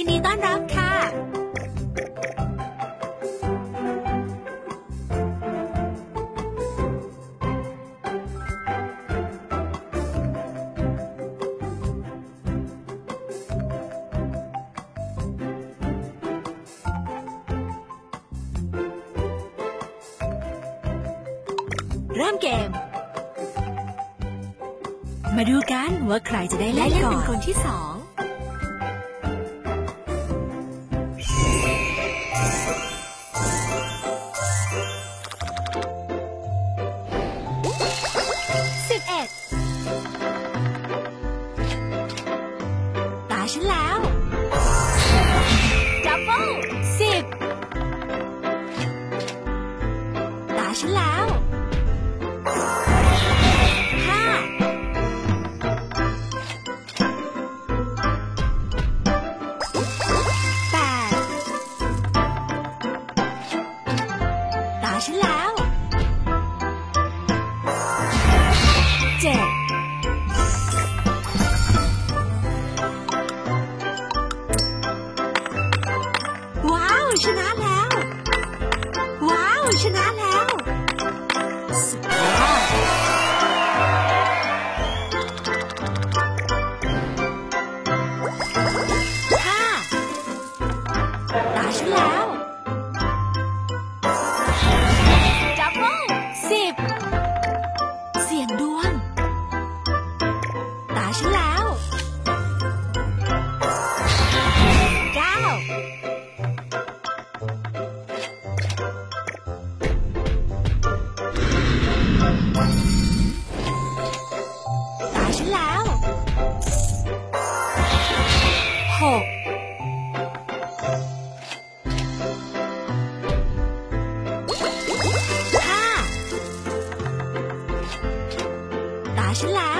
ินดีต้อนรับค่ะ เริ่มเกม มาดูกันว่าใครจะได้และเล่นเล่นก่อเป็นนคนที่สองาวชนะแฉันแล้ว หก ห้า ตาฉันแล้ว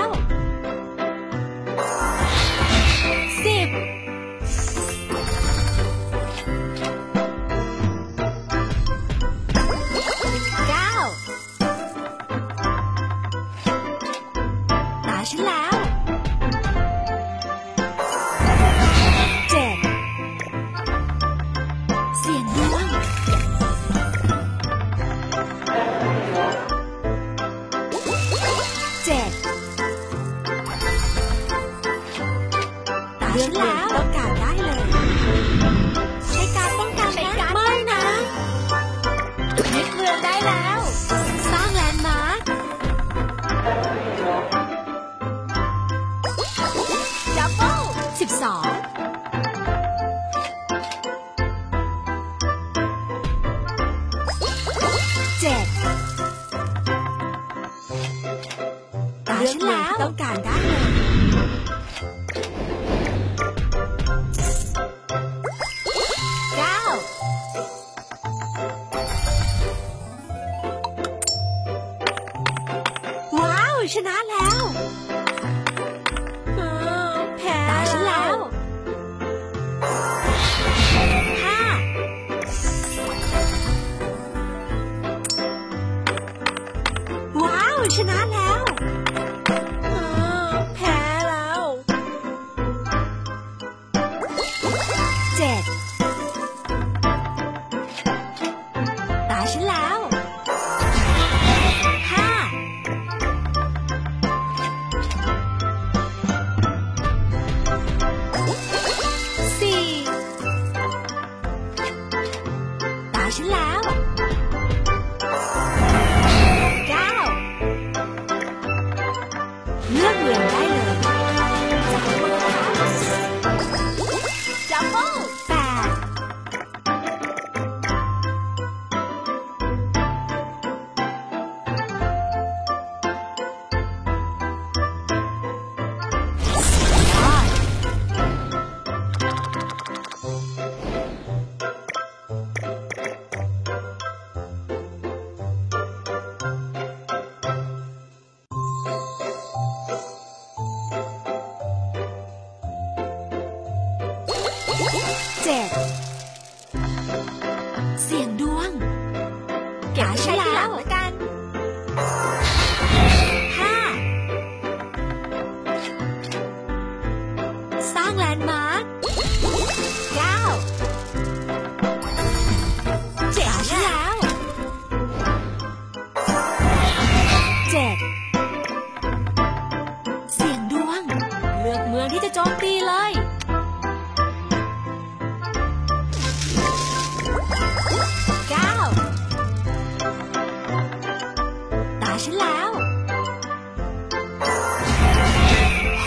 เลืฉัอกนเรียนแล้วต้องการได้เลย ใช้การป้องกันใช้นะการไม่นะยึดเมืองได้แล้ว สร้างแลนด์มาร์คดับเบิลสิบสองเจ็ดตาเลือกฉันเรียนแล้วต้องการ ชนะ 7 เสียงดวง แกใช้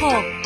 Oh.